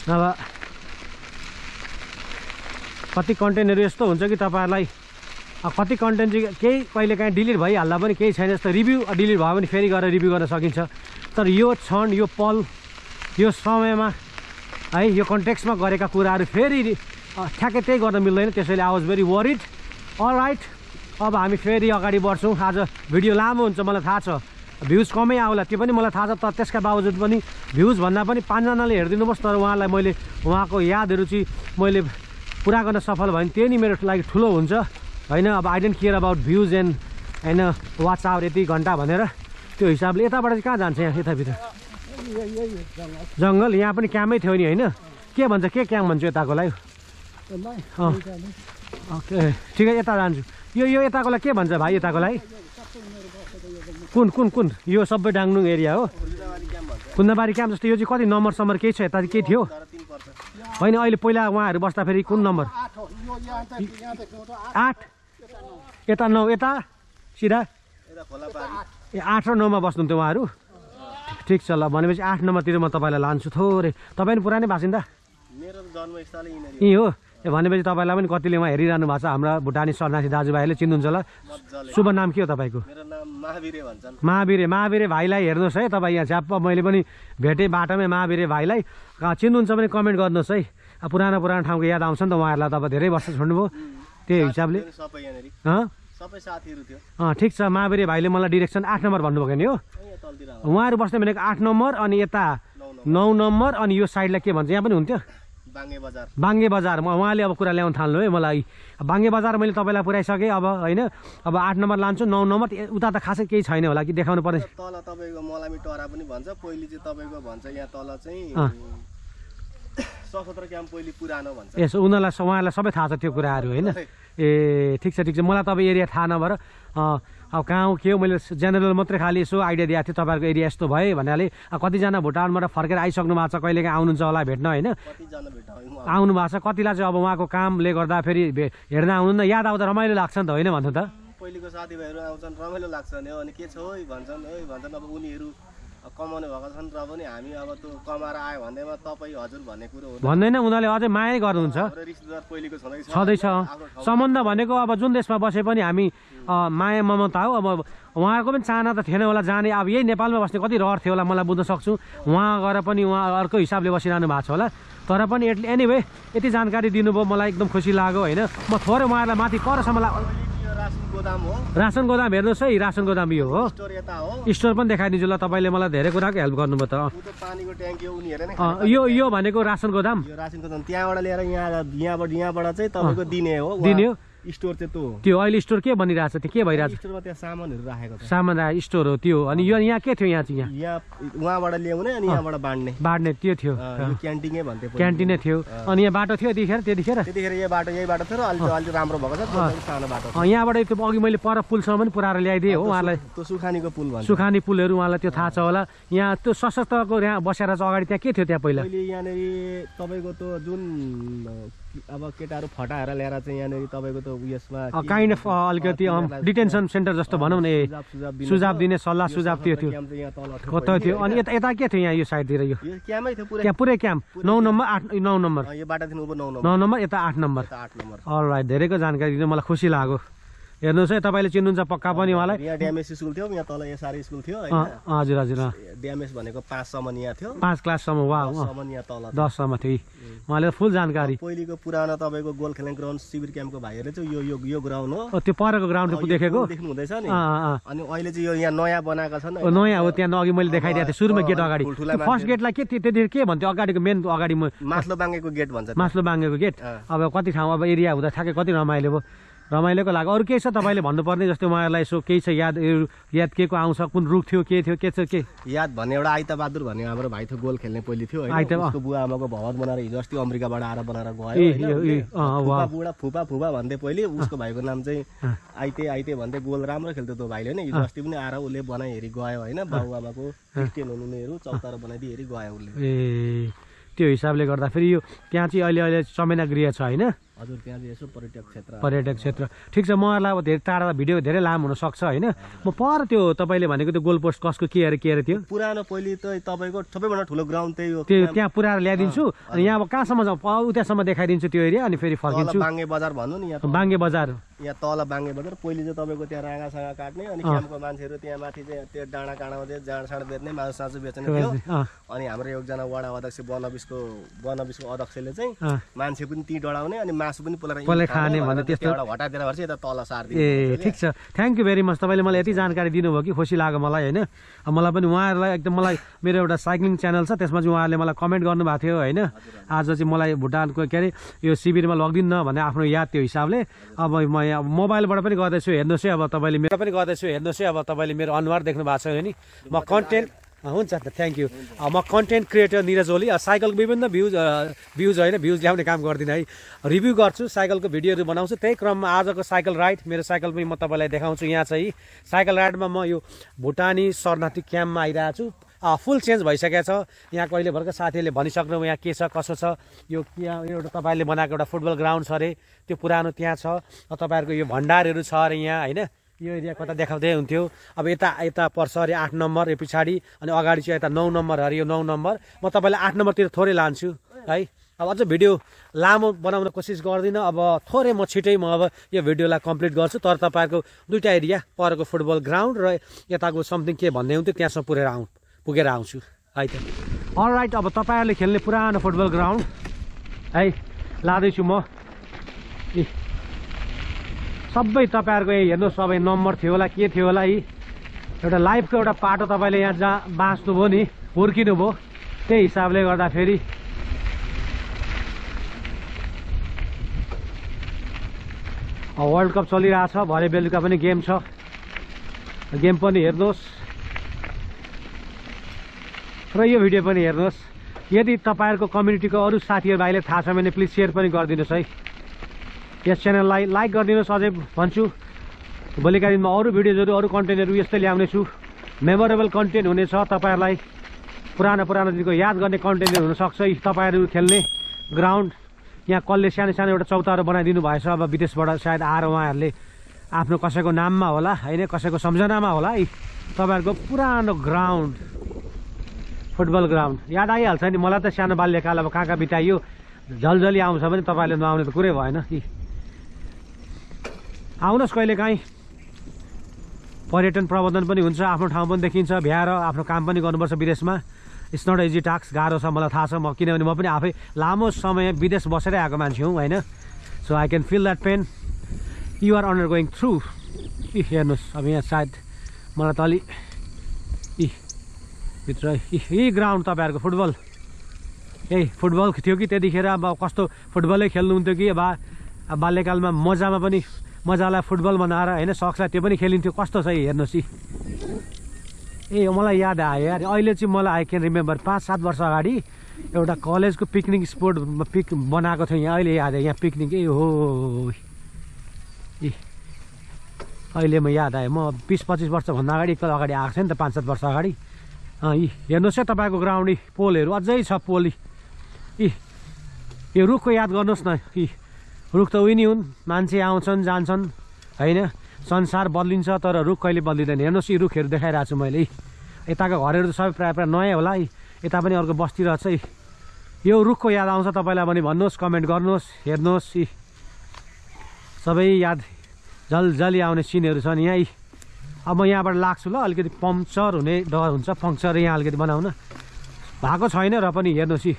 नभए कति कन्टेन्टहरू यस्तो हुन्छ कि तपाईँहरूलाई? अब कति कन्टेन्ट चाहिँ केही कहिले काहीँ डिलिट भइहाल्दा पनि केही छैन। जस्तो रिभ्यू डिलिट भयो भने फेरि गएर रिभ्यू गर्न सकिन्छ। तर यो क्षण यो पल यो समयमा है यो कन्टेक्समा गरेका कुराहरू फेरि ठ्याक्कै त्यही गर्न मिल्दैन। त्यसैले I was very worried all right अब हामी फेरि अगाडि बढ्छौँ। आज भिडियो लामो हुन्छ मलाई थाहा छ। भ्युज कमै आउला। त्यो पनि मलाई थाहा छ तर त्यसका बावजुद पनि भ्युज भन्दा पनि पाँचजनाले हेरिदिनुहोस् तर उहाँलाई मैले उहाँको यादहरू चाहिँ मैले पुरा गर्न सफल भयो भने त्यही नै मेरो लागि ठुलो हुन्छ। होइन अब I don't care about views and होइन वाच आवर यति घन्टा भनेर त्यो हिसाबले यताबाट चाहिँ कहाँ जान्छ यहाँ यताभित्र? जङ्गल यहाँ पनि क्यामै थियो नि होइन? के भन्छ के क्याम भन्छ यताकोलाई? ओके ठिकै यता जान्छु। यो यो यताकोलाई के भन्छ भाइ यताकोलाई? कुन कुन कुन? यो सबै डाङडुङ एरिया हो। कुन्दाबारी क्याम्प जस्तो यो चाहिँ कति नम्बर सम्बर केही छ यता केही थियो? होइन अहिले पहिला उहाँहरू बस्दाखेरि कुन नम्बर? आठ। यता नौ यता? सिधा? ए आठ र नौमा बस्नुहुन्थ्यो उहाँहरू? ठिक छ ल भनेपछि आठ नम्बरतिर म तपाईँलाई लान्छु थोरै। तपाईँ पनि पुरानै बासिन्दा? यहीँ हो? भनेपछि तपाईँलाई पनि कतिले उहाँ हेरिरहनु भएको छ? हाम्रा भुटानी शरणार्थी दाजुभाइहरूले चिन्नुहुन्छ होला। शुभ नाम के हो तपाईँको? महावीरे महावीरे भाइलाई हेर्नुहोस् है तपाईँ यहाँ च्याप्प मैले पनि भेटेँ बाटोमै महावीरे भाइलाई। चिन्नुहुन्छ भने कमेन्ट गर्नुहोस् है। पुरानो पुरानो ठाउँको याद आउँछ नि त उहाँहरूलाई। तपाईँ धेरै वर्ष छोड्नुभयो। त्यही हिसाबले। अँ? ठिक छ। महावीरे भाइले मलाई डिरेक्सन आठ नम्बर भन्नुभएको नि हो। उहाँहरू बस्ने भनेको आठ नम्बर अनि यता नौ नम्बर अनि यो साइडलाई के भन्छ? यहाँ पनि हुन्थ्यो। बाङ्गे बजार। बाङ्गे बजार। म उहाँले अब कुरा ल्याउन थाल्नु है मलाई। बाङ्गे बजार मैले तपाईँलाई पुऱ्याइसकेँ अब होइन अब आठ नम्बर लान्छु नौ नम्बर उता त खासै केही छैन होला कि देखाउनु पर्ने। तल तपाईँको मलामी टरा पनि भन्छ पहिले चाहिँ तपाईँको भन्छ यहाँ तल चाहिँ। सशस्त्र क्याम्प पहिले पुरानो भन्छ। यसो उनीहरूलाई उहाँहरूलाई सबै थाहा छ त्यो कुराहरू होइन। (laughs) ए ठिक छ ठिक छ। मलाई तपाईँ एरिया थाहा नभएर अब कहाँ हो के हो मैले जेनरल मात्रै खालि यसो आइडिया दिएको थिएँ तपाईँहरूको एरिया यस्तो भयो भन्नाले कतिजना भुटानबाट फर्केर आइसक्नु भएको छ कहिलेकाहीँ आउनुहुन्छ होला भेट्न होइन? आउनु भएको छ? कतिलाई चाहिँ अब उहाँको कामले गर्दा फेरि हेर्न आउनु न याद आउँदा रमाइलो लाग्छ नि त होइन भन्नु त? पहिलेको साथीभाइहरू आउँछन् रमाइलो लाग्छ नि हो अनि के छ है भन्छन् है भन्छन् अब उनीहरू कमाउने भएको छन् र पनि हामी अब त्यो कमाएर आयो भन्दैमा तपाईँ हजुर भन्ने कुरो हो भन्दैन उनीहरूले अझै माया गर्नुहुन्छ। रिश्तेदार पहिलेको छँदैछ। सम्बन्ध भनेको अब जुन देशमा बसे पनि हामी माया ममता हो अब उहाँहरूको पनि चाहना त थिएन होला। जाने अब यही नेपालमा बस्ने कति रहर थियो होला मलाई बुझ्न सक्छु। उहाँ गएर पनि उहाँ अर्को हिसाबले बसिरहनु भएको छ होला। तर पनि एट एनिवे यति जानकारी दिनुभयो मलाई एकदम खुसी लाग्यो होइन। म थोरै उहाँहरूलाई माथि परसम्म गोदाम हो। रासन गोदाम हेर्नुहोस् है रासन गोदाम यो हो। स्टोर यता हो। स्टोर पनि देखाइदिन्छु ल तपाईँले मलाई धेरै कुराको हेल्प गर्नुभयो त। पानीको ट्याङ्की हो उनीहरू यो यो भनेको रासन गोदाम? यो रासन गोदाम त्यहाँबाट लिएर यहाँ यहाँबाट यहाँबाट चाहिँ तपाईँको दिने हो दिने हो? स्टोर त्यो त्यो अहिले स्टोर के बनिरहेको छ त्यो के भइरहेको छ स्टोरमा त्यहाँ सामानहरू राखेको छ। सामान राखेको स्टोर हो त्यो। अनि यो यहाँ के थियो यहाँ चाहिँ यहाँ? यहाँ उहाँबाट ल्याउने अनि यहाँबाट बाँड्ने। बाँड्ने त्यो थियो। क्यान्टिनै भन्थे पहिला। क्यान्टिनै थियो। अनि यहाँ बाटो थियो त्यतिखेर? त्यतिखेर? त्यतिखेर यो बाटो यही बाटो थियो अहिले अहिले राम्रो भएको छ। सानो बाटो यहाँबाट त्यो अघि मैले पर पुलसम्म पनि पुऱ्याएर ल्याइदिएँ हो उहाँलाई। त्यो सुखानीको पुल भन्छ सुखानी पुलहरू उहाँलाई त्यो थाहा छ होला। यहाँ त्यो सशस्त्रको यहाँ बसेर चाहिँ अगाडि त्यहाँ के थियो त्यहाँ पहिला? यहाँनिर तपाईँको त्यो जुन अब केटाहरू फटाएर ल्याएर चाहिँ यहाँनिर तपाईँको त्यो उयसमा काइन्ड अफ? अलिकति डिटेन्सन सेन्टर जस्तो भनौँ न ए सुझाव दिने सल्लाह सुझाव त्यो थियो कता थियो? अनि यता यता के थियो यहाँ यो साइडतिर यो? क्याम्पै थियो पुरै। त्यहाँ पुरै क्याम्प? नौ नम्बर आठ नौ नम्बर। यो बाटादेखि नौ नम्बर। नौ नम्बर यता आठ नम्बर। आठ नम्बर। अलराइट धेरैको जानकारी दिनु मलाई खुसी लाग्यो। हेर्नुहोस् है तपाईँले चिन्नुहुन्छ पक्का पनि उहाँलाई। यहाँ ड्यामेज स्कुल थियो यहाँ तल एसआर स्कुल थियो हजुर हजुर। ड्यामेज भनेको पाँचसम्म यहाँ थियो। पाँच क्लाससम्म वा यहाँ तल। दससम्म थियो उहाँले फुल जानकारी। पहिलेको पुरानो तपाईँको गोल खेल्ने ग्राउन्ड शिविर क्याम्पको भाइहरूले चाहिँ यो यो यो ग्राउन्ड हो। त्यो परको ग्राउन्ड देखेको? देख्नु हुँदैछ नि। अनि अहिले चाहिँ यो यहाँ नयाँ बनाएका छन् नयाँ हो त्यहाँ अघि मैले देखाइदिएको थिएँ सुरुमा गेट अगाडि। फर्स्ट गेटलाई के त्यो- त्यतिखेर के भन्थ्यो? अगाडिको मेन अगाडि मास्लो बाङ्गेको गेट भन्छ। मास्लो बाङ्गेको गेट। अब कति ठाउँ अब एरिया हुँदा ठ्याक्कै कति रमाइलो भयो रमाइलोको लागि। अरू केही छ तपाईँले भन्नुपर्ने जस्तै उहाँहरूलाई यसो केही छ याद याद के को आउँछ कुन रुख थियो के थियो के छ के? याद भन्ने एउटा आइता बहादुर भन्ने हाम्रो भाइ थियो गोल खेल्ने पहिले थियो बुवा आमाको भवत बनाएर हिजो अस्ति अमेरिकाबाट आएर बनाएर गयो। बुढा फुपा फुपा भन्दै पहिले उसको भाइको नाम चाहिँ। आइते आइते भन्दै गोल राम्रो खेल्थ्यो त्यो भाइले होइन? हिजो अस्ति पनि आएर उसले बनाइ हेरी गयो होइन? बाबु आमाको क्रिस्टियन हुनुहुनेहरू चौतारो बनाइदिए हेरी गयो उसले। ए त्यो हिसाबले गर्दाखेरि यो त्यहाँ चाहिँ अहिले अहिले चमेना गृह छ होइन? हजुर त्यहाँ चाहिँ यसो पर्यटक क्षेत्र। पर्यटक क्षेत्र। ठिक छ उहाँहरूलाई अब धेरै टाढा भिडियो धेरै लामो हुनसक्छ होइन? म पर त्यो तपाईँले भनेको त्यो गोल पोस्ट कसको के अरे के अरे त्यो पुरानो पहिले त तपाईँको सबैभन्दा ठुलो ग्राउन्ड त्यही हो। त्यो त्यहाँ पुऱ्याएर ल्याइदिन्छु अनि यहाँ अब कहाँसम्म जाउँ? उतासम्म देखाइदिन्छु त्यो एरिया अनि फेरि फर्किन्छु। बाङ्गे बजार भन्नु नि यहाँ बाङ्गे बजार। यहाँ तल बाङ्गे बजार। पहिले चाहिँ तपाईँको त्यहाँ राँगासाँगा काट्ने अनि क्याम्पको मान्छेहरू त्यहाँ माथि चाहिँ त्यो डाँडा काँडामा चाहिँ जाँड साँड बेच्ने मासु सासु बेच्ने थियो। अनि हाम्रो एकजना वडा अध्यक्ष वन अफिसको वन अफिसको अध्यक्षले चाहिँ। मान्छे पनि ती डढाउने अनि मासु पनि पोलेर पोलेर खाने भन्ने त्यस्तो- हटाइदिएर चाहिँ यता तल सारिदिनु ए ठिक छ। थ्याङ्क यू भेरी मच तपाईँले मलाई यति जानकारी दिनुभयो कि खुसी लाग्यो मलाई होइन? मलाई पनि उहाँहरूलाई एकदम मलाई मेरो एउटा साइक्लिङ च्यानल छ त्यसमा चाहिँ उहाँहरूले मलाई कमेन्ट गर्नुभएको थियो होइन? आज चाहिँ मलाई भुटानको के अरे यो शिविरमा लगिदिन्न भन्ने आफ्नो याद त्यो हिसाबले। अब म यहाँ मोबाइलबाट पनि गर्दैछु हेर्नुहोस् है। अब तपाईँले मेरो पनि गर्दैछु हेर्नुहोस् है। अब तपाईँले मेरो अनुहार देख्नु भएको छ नि म कन्टेन्ट हुन्छ त थ्याङ्क यू म कन्टेन्ट क्रिएटर निरज ओली। साइकलको विभिन्न भ्युज भ्युज होइन भ्युज ल्याउने काम गर्दिनँ है। रिभ्यू गर्छु साइकलको भिडियोहरू बनाउँछु। त्यही क्रममा आजको साइकल राइड मेरो साइकल पनि म तपाईँलाई देखाउँछु यहाँ चाहिँ। साइकल राइडमा म यो भुटानी शरणार्थी क्याम्पमा आइरहेको छु। फुल चेन्ज भइसकेको छ। यहाँको अहिले भर्खर साथीहरूले भनिसक्नु यहाँ के छ कसो छ। यो यहाँ एउटा तपाईँहरूले बनाएको एउटा फुटबल ग्राउन्ड छ अरे। त्यो पुरानो त्यहाँ छ। तपाईँहरूको यो भण्डारहरू छ अरे यहाँ होइन? यो एरिया कता देखाउँदै हुन्थ्यो। अब यता यता पर्छ अरे आठ नम्बर यो पछाडि अनि अगाडि चाहिँ यता नौ नम्बर अरे यो नौ नम्बर। म तपाईँलाई आठ नम्बरतिर थोरै लान्छु है। अब अझ भिडियो लामो बनाउन कोसिस गर्दिनँ। अब थोरै म छिटै म अब यो भिडियोलाई कम्प्लिट गर्छु। तर तपाईँहरूको दुइटा एरिया परको फुटबल ग्राउन्ड र यताको समथिङ के भन्ने हुन्थ्यो त्यहाँसम्म पुगेर आउँ पुगेर आउँछु है त। राइट अब तपाईँहरूले खेल्ने पुरानो फुटबल ग्राउन्ड है लाँदैछु म। सबै तपाईँहरूको यही हेर्नुहोस् सबै नम्बर थियो होला के थियो होला यी। एउटा लाइफको एउटा पाटो तपाईँले यहाँ जहाँ बाँच्नुभयो नि हुर्किनु भयो त्यही हिसाबले गर्दाखेरि। वर्ल्ड कप चलिरहेछ भरे बेलुका पनि गेम छ। गेम पनि हेर्नुहोस्। र यो भिडियो पनि हेर्नुहोस्। यदि तपाईँहरूको कम्युनिटीको अरू साथीहरू भाइले थाहा छ भने प्लिज सेयर पनि गरिदिनुहोस् है। यस च्यानललाई लाइक गरिदिनुहोस् अझै भन्छु। भोलिका दिनमा अरू भिडियोजहरू अरू कन्टेन्टहरू यस्तै ल्याउने छु मेमोरेबल कन्टेन्ट हुनेछ तपाईँहरूलाई पुरानो पुरानो दिनको याद गर्ने कन्टेन्टहरू हुनसक्छ। तपाईँहरू खेल्ने ग्राउन्ड यहाँ कसले सानो सानो एउटा चौतारो बनाइदिनु भएछ। अब विदेशबाट सायद आएर उहाँहरूले आफ्नो कसैको नाममा होला होइन कसैको सम्झनामा होला। यी तपाईँहरूको पुरानो ग्राउन्ड फुटबल ग्राउन्ड याद आइहाल्छ नि मलाई त सानो बाल्यकाल अब कहाँ कहाँ बिताइयो। झलझली आउँछ भने तपाईँले नआउने त कुरै भएन। कि आउनुहोस् कहिले काहीँ। पर्यटन प्रबन्धन पनि हुन्छ आफ्नो ठाउँ पनि देखिन्छ भ्याएर आफ्नो काम पनि गर्नुपर्छ विदेशमा। इट्स नट इजी टास्क गाह्रो छ मलाई थाहा छ म किनभने म पनि आफै लामो समय विदेश बसेरै आएको मान्छे हुँ होइन? So I can feel that pain you are undergoing through इ हेर्नुहोस् अब यहाँ सायद मलाई त अलि इ भित्र यही ग्राउन्ड तपाईँहरूको फुटबल। ए फुटबल थियो कि त्यतिखेर? अब कस्तो फुटबलै खेल्नुहुन्थ्यो कि? अब बाल्यकालमा मजामा पनि मजालाई फुटबल बनाएर होइन सक्सलाई त्यो पनि खेलिन्थ्यो। कस्तो छ हेर्नुहोस् इ ए मलाई याद आयो यार। अहिले चाहिँ मलाई आई क्यान रिमेम्बर पाँच सात वर्ष अगाडि एउटा कलेजको पिकनिक स्पोट पिक बनाएको थियो यहाँ। अहिले याद आयो यहाँ पिकनिक। ए हो इ अहिले म याद आयो। म बिस पच्चिस वर्षभन्दा अगाडि एकताल अगाडि आएको थिएँ नि त पाँच सात वर्ष अगाडि। यी हेर्नुहोस् है तपाईँको ग्राउन्ड यी पोलहरू अझै छ पोल। यी यी यो रुखको याद गर्नुहोस् न। यी रुख त उही नै हुन्। मान्छे आउँछन् जान्छन् होइन? संसार बदलिन्छ तर रुख कहिले बदलिँदैन। हेर्नुहोस् यी रुखहरू देखाइरहेको छु मैले। यताको घरहरू सबै प्रायः प्रायः नयाँ होला है। यता पनि अर्को बस्ती रहेछ है। यो रुखको याद आउँछ तपाईँलाई भने भन्नुहोस् कमेन्ट गर्नुहोस् हेर्नुहोस् यी। सबै याद जलजली आउने सिनहरू छन् यहाँ अब म यहाँबाट लाग्छु ल अलिकति पङ्क्चर हुने डर हुन्छ। पङ्क्चर यहाँ अलिकति बनाउन। भएको छैन र पनि हेर्नुहोस् यी।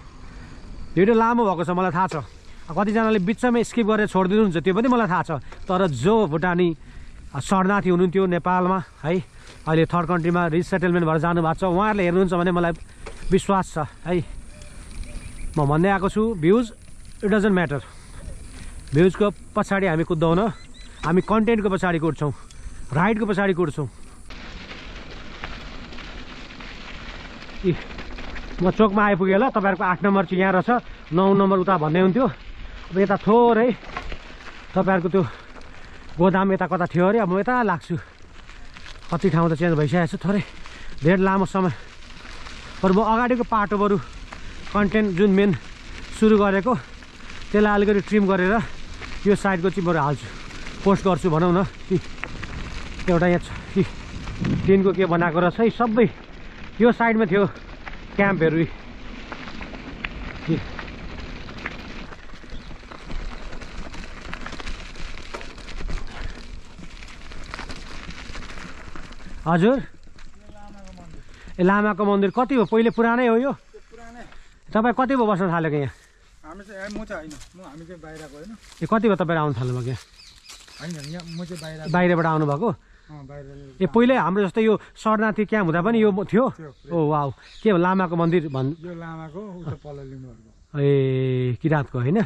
भिडियो लामो भएको छ मलाई थाहा छ। कतिजनाले बिचमै स्किप गरेर छोडिदिनुहुन्छ त्यो पनि मलाई थाहा छ। तर जो भुटानी शरणार्थी हुनुहुन्थ्यो नेपालमा है अहिले थर्ड कन्ट्रीमा रिसेटलमेन्ट भएर जानुभएको छ उहाँहरूले हेर्नुहुन्छ भने मलाई विश्वास छ है। म भन्दै आएको छु भ्युज इट डजन्ट म्याटर भ्युजको पछाडि हामी कुद्दौन हामी कन्टेन्टको पछाडि कुद्छौँ राइडको पछाडि कुद्छौँ। इ म चोकमा आइपुगेँ ल तपाईँहरूको आठ नम्बर चाहिँ यहाँ रहेछ नौ नम्बर उता भन्ने हुन्थ्यो। अब यता थोरै तपाईँहरूको त्यो गोदाम यता कता थियो अरे अब म यता लाग्छु। कति ठाउँ त चेन्ज भइसकेको छ थोरै धेर लामो समय। बरु म अगाडिको पाटो बरु कन्टेन्ट जुन मेन सुरु गरेको त्यसलाई अलिकति ट्रिम गरेर यो साइडको चाहिँ बरु हाल्छु। पोस्ट गर्छु भनौँ न कि एउटा यहाँ कि टिनको के बनाएको रहेछ है सबै यो साइडमा थियो क्याम्पहरू। हजुर। ए लामाको मन्दिर कति हो? पहिले पुरानै हो यो? तपाईँ कति भयो बस्न थालेको यहाँ? हामी चाहिँ ए, म चाहिँ होइन। म हामी चाहिँ बाहिरको होइन। ए कति भयो तपाईँ आउनु थाल्नुभएको यहाँ? होइन यहाँ म चाहिँ बाहिर बाहिरबाट आउनुभएको? ए पहिल्यै हाम्रो जस्तै यो शरणार्थी क्याम्प हुँदा पनि यो थियो। Oh wow. के हो लामाको मन्दिर भन् यो लामाको ए किराँतको होइन?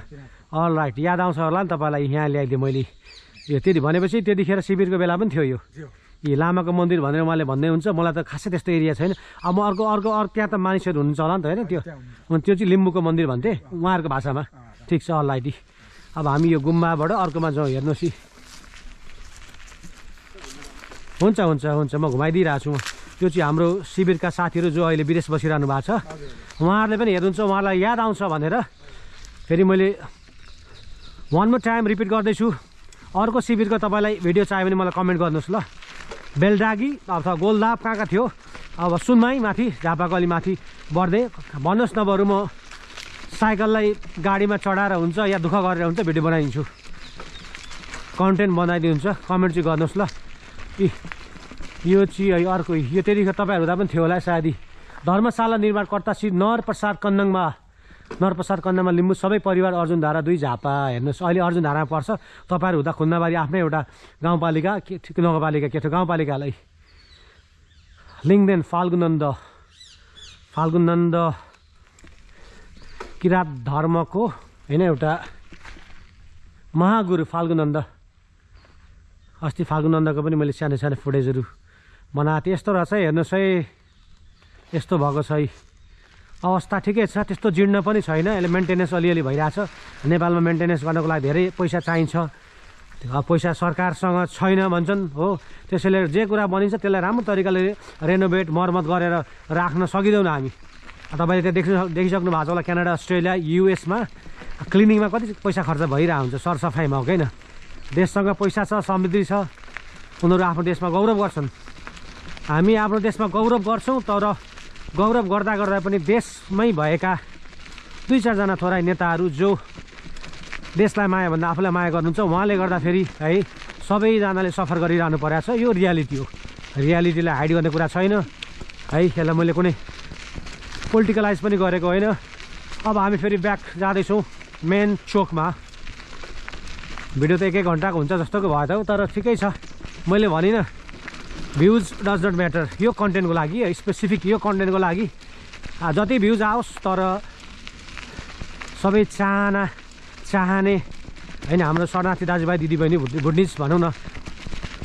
अल राइट याद आउँछ होला नि तपाईँलाई यहाँ ल्याइदिएँ मैले। यो त्यति भनेपछि त्यतिखेर शिविरको बेला पनि थियो यो। यी लामाको मन्दिर भनेर उहाँले भन्दै हुन्छ मलाई त खासै त्यस्तो एरिया छैन। अब म अर्को अर्को अर्को त्यहाँ त मानिसहरू हुनुहुन्छ होला नि त होइन त्यो। त्यो चाहिँ लिम्बूको मन्दिर भन्थे उहाँहरूको भाषामा। ठिक छ अल राइट अब हामी यो गुम्बाबाट अर्कोमा जाउँ हेर्नुहोस् यी। हुन्छ हुन्छ हुन्छ म घुमाइदिइरहेको छु। म त्यो चाहिँ हाम्रो शिविरका साथीहरू जो अहिले विदेश बसिरहनु भएको छ। उहाँहरूले पनि हेर्नुहुन्छ उहाँहरूलाई याद आउँछ भनेर। फेरि मैले वान मोर टाइम रिपिट गर्दैछु। अर्को शिविरको तपाईँलाई भिडियो चाहियो भने मलाई कमेन्ट गर्नुहोस् ल। बेलडागी अथवा गोलदाप कहाँ कहाँ थियो। अब सुनमाई माथि झापाको अलि माथि बढ्दै भन्नुहोस् न बरु म साइकललाई गाडीमा चढाएर हुन्छ या दुःख गरेर हुन्छ भिडियो बनाइदिन्छु। कन्टेन्ट बनाइदिनुहुन्छ कमेन्ट चाहिँ गर्नुहोस् ल। इ यो चाहिँ अर्को यो त्यतिखेर तपाईँहरू हुँदा पनि थियो होला सायद। धर्मशाला निर्माणकर्ता श्री नरप्रसाद कन्दङमा नरप्रसाद कन्दङमा लिम्बू सबै परिवार अर्जुन धारा दुई झापा। हेर्नुहोस् अहिले अर्जुन धारामा पर्छ। तपाईँहरू हुँदा खुन्नाबारी आफ्नै एउटा गाउँपालिका के नगरपालिका के थियो गाउँपालिकालाई। लिङ्गदेन फाल्गुनन्द। फाल्गुनन्द किराँत धर्मको होइन एउटा महागुरु फाल्गुनन्द। अस्ति फाल्गुनन्दको पनि मैले सानो सानो फुटेजहरू बनाएको थिएँ। यस्तो रहेछ हेर्नुहोस् है। यस्तो भएको छ है। अवस्था ठिकै छ त्यस्तो जीर्ण पनि छैन। यसले मेन्टेनेन्स अलिअलि भइरहेछ। नेपालमा मेन्टेनेन्स गर्नको लागि धेरै पैसा चाहिन्छ। पैसा सरकारसँग छैन भन्छन् हो। त्यसैले जे कुरा बनिन्छ त्यसलाई राम्रो तरिकाले रेनोभेट मर्मत गरेर राख्न सकिँदैनौँ हामी। तपाईँले त्यहाँ देख्नु देखिसक्नु भएको छ होला क्यानाडा अस्ट्रेलिया युएसमा। क्लिनिङमा कति पैसा खर्च भइरहेको हुन्छ सरसफाइमा हो किन देशसँग पैसा छ समृद्धि छ। उनीहरू आफ्नो देशमा गौरव गर्छन्। हामी आफ्नो देशमा गौरव गर्छौँ तर गौरव गर्दा गर्दा पनि देशमै भएका दुई चारजना थोरै नेताहरू जो देशलाई माया भन्दा आफूलाई माया गर्नुहुन्छ उहाँले गर्दाखेरि है सबैजनाले सफर गरिरहनु परेको छ। यो रियालिटी हो। रियालिटीलाई हाइड गर्ने कुरा छैन। है यसलाई मैले कुनै पोलिटिकलाइज पनि गरेको होइन। अब हामी फेरि ब्याक जाँदैछौँ मेन चोकमा। भिडियो त एक एक घन्टाको हुन्छ जस्तोको भयो तर ठिकै छ। मैले भनिनँ। भ्युज डज नट म्याटर यो कन्टेन्टको लागि स्पेसिफिक यो कन्टेन्टको लागि जति भ्युज आओस् तर सबै चाहना चाहने होइन हाम्रो शरणार्थी दाजुभाइ दिदीबहिनी भुट भुटनिज भनौँ न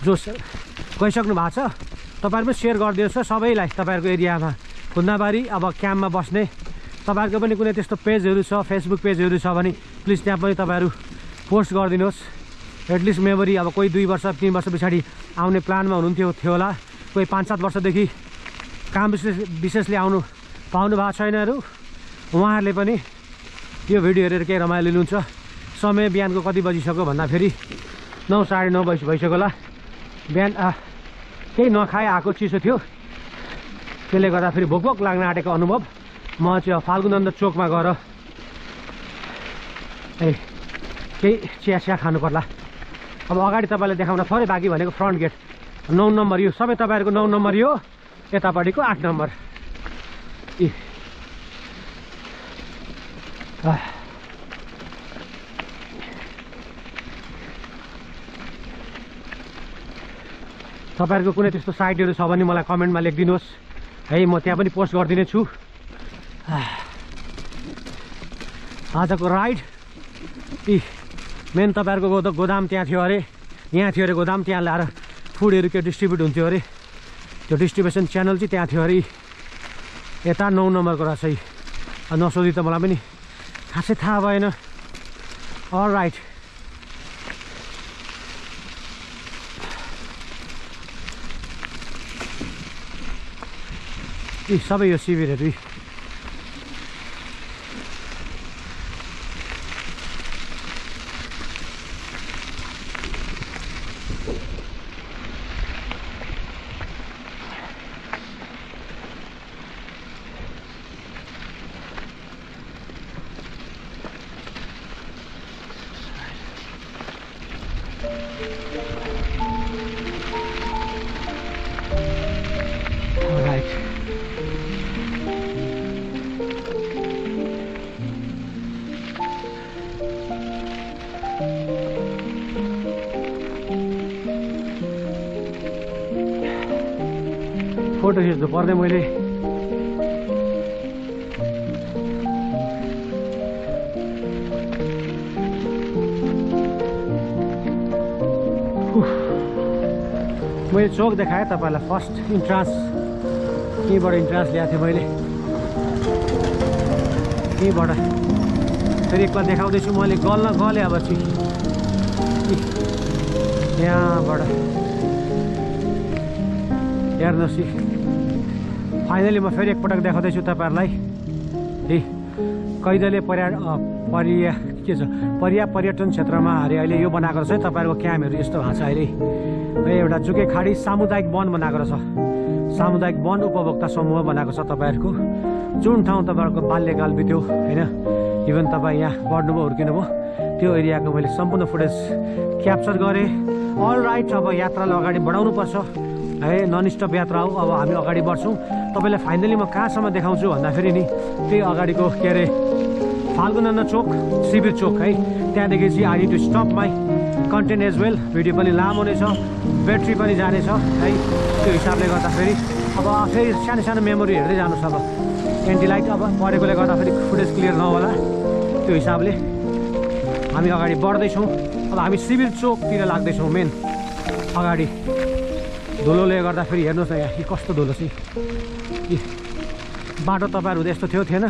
जो गइसक्नु भएको छ तपाईँहरू पनि सेयर गरिदिनुहोस् न सबैलाई तपाईँहरूको एरियामा खुन्दाबारी अब क्याम्पमा बस्ने तपाईँहरूको पनि कुनै त्यस्तो पेजहरू छ फेसबुक पेजहरू छ भने प्लिज त्यहाँ पनि तपाईँहरू पोस्ट गरिदिनुहोस्। एटलिस्ट मेमोरी अब कोही दुई वर्ष तिन वर्ष पछाडि आउने प्लानमा हुनुहुन्थ्यो थियो होला। कोही पाँच सात वर्षदेखि काम विशेष विशेषले आउनु पाउनु भएको छैनहरू उहाँहरूले पनि यो भिडियो हेरेर केही रमाइलो लिनुहुन्छ। समय बिहानको कति बजिसक्यो भन्दाखेरि नौ साढे नौ बजी भइसक्यो होला। बिहान केही नखाए आएको चिसो थियो। त्यसले गर्दाखेरि भोक भोक लाग्न आँटेको अनुभव। म चाहिँ फाल्गुनन्द चोकमा गएर ए केही चिया चिया खानु पर्ला अब अगाडि तपाईँलाई देखाउन थोरै बाँकी भनेको फ्रन्ट गेट। नौ नम्बर यो सबै तपाईँहरूको नौ नम्बर यो यतापट्टिको आठ नम्बर। इ। तपाईँहरूको कुनै त्यस्तो साइटहरू छ भने मलाई कमेन्टमा लेखिदिनुहोस्। है म त्यहाँ पनि पोस्ट गरिदिने छु। आजको राइड। इ। मेन तपाईँहरूको गोद गोदाम त्यहाँ थियो अरे। यहाँ थियो अरे गोदाम त्यहाँ ल्याएर फुडहरू के डिस्ट्रिब्युट हुन्थ्यो अरे। त्यो डिस्ट्रिब्युसन च्यानल चाहिँ त्यहाँ थियो अरे। यता नौ नम्बरको रहेछ है। नसोधी त मलाई पनि खासै थाहा भएन। अल राइट सबै यो शिविरहरू फोटो खिच्नु पर्ने मैले। मैले चोक देखाएँ तपाईँलाई फर्स्ट इन्ट्रान्स। यहीँबाट इन्ट्रान्स ल्याएको थिएँ मैले। यहीँबाट। फेरि एकपल्ट देखाउँदैछु। मैले गल्न गलेँ अब चाहिँ यहाँबाट। हेर्नुहोस् फाइनली म फेरि एकपटक देखाउँदैछु तपाईँहरूलाई। है कैदले पर्या पर्या के छ? पर्या पर्यटन क्षेत्रमा अरे अहिले यो बनाएको रहेछ है तपाईँहरूको क्याम्पहरू यस्तो भएको छ अहिले। एउटा जुके खाडी सामुदायिक वन बनाएको रहेछ सामुदायिक वन उपभोक्ता समूह बनाएको छ तपाईँहरूको। जुन ठाउँ तपाईँहरूको बाल्यकाल बित्यो होइन? इभन तपाईँ यहाँ पढ्नुभयो हुर्किनुभयो। त्यो एरियाको मैले सम्पूर्ण फुटेज क्याप्चर गरेँ। अल राइट अब यात्रालाई अगाडि बढाउनु पर्छ है नन स्टप यात्रा हो। अब हामी अगाडि बढ्छौँ। तपाईँलाई फाइनली म कहाँसम्म देखाउँछु भन्दाखेरि नि त्यही अगाडिको के अरे फाल्गुनन्द चोक शिविर चोक है। त्यहाँदेखि चाहिँ I to stop my content as well video पनि लामो नै छ ब्याट्री पनि जानेछ है। त्यो हिसाबले गर्दाखेरि अब फेरि सानो सानो मेमोरी हेर्दै जानुहोस् अब। एन्टी लाइट अब परेकोले गर्दाखेरि फुटेज क्लियर नहोला। त्यो हिसाबले हामी अगाडि बढ्दैछौँ। अब हामी सिभिल चोकतिर लाग्दैछौँ मेन अगाडि। धुलोले गर्दाखेरि हेर्नुहोस् न यहाँ कस्तो धुलो यी। बाटो तपाईँहरू यस्तो थियो थिएन?